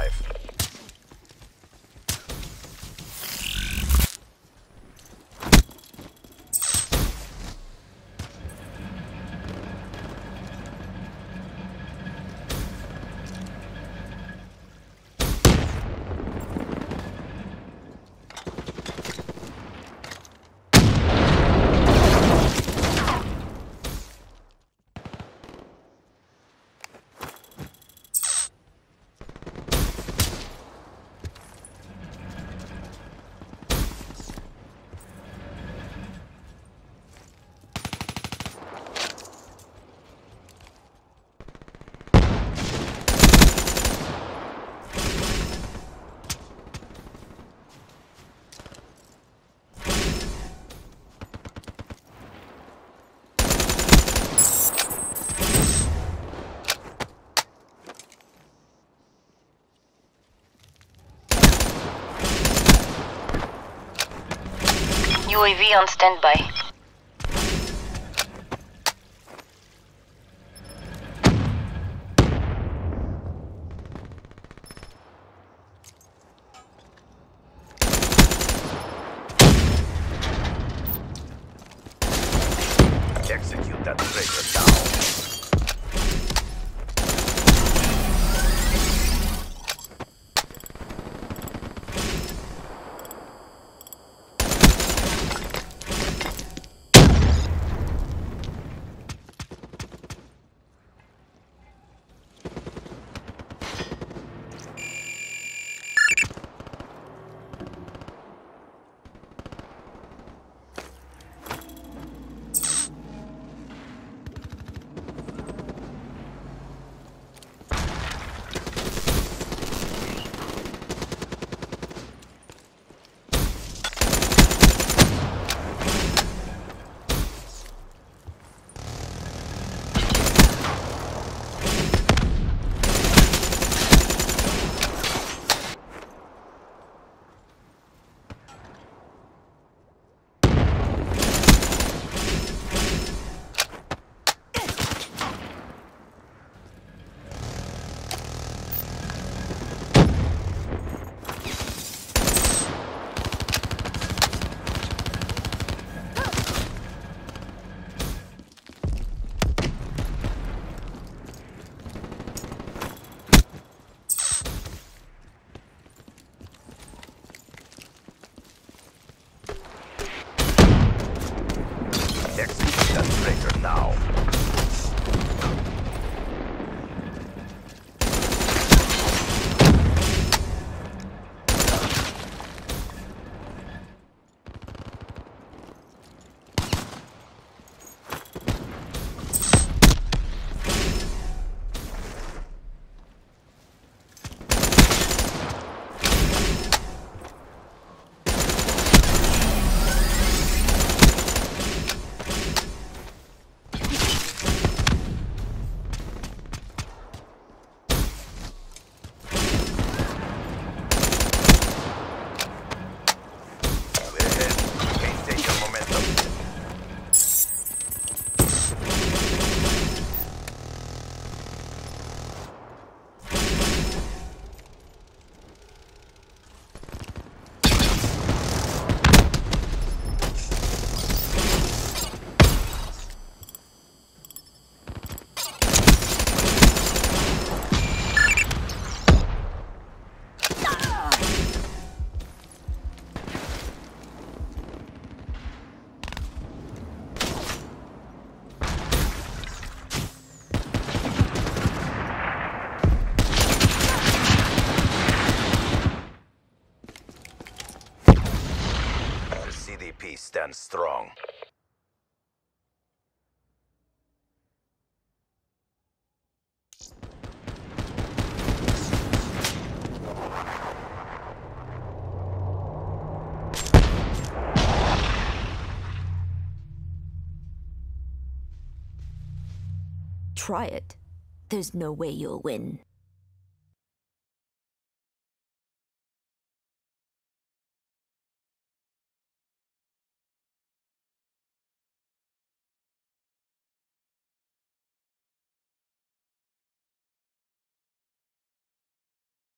alive. UAV on standby. Execute that traitor now. CDP stands strong. Try it. There's no way you'll win.